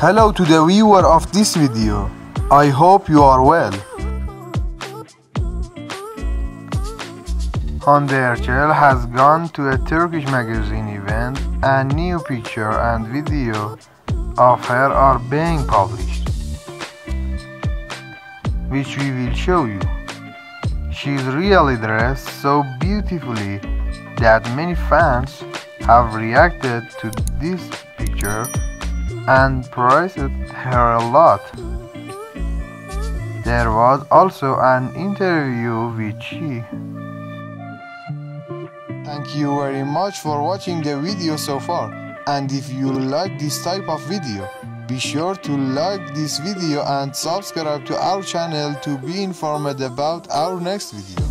Hello to the viewer of this video. I hope you are well. Hande Erçel has gone to a Turkish magazine event and new picture and video of her are being published which we will show you. She is really dressed so beautifully that many fans have reacted to this picture and praised her a lot. There was also an interview with she. Thank you very much for watching the video so far and if you like this type of video be sure to like this video and subscribe to our channel to be informed about our next video.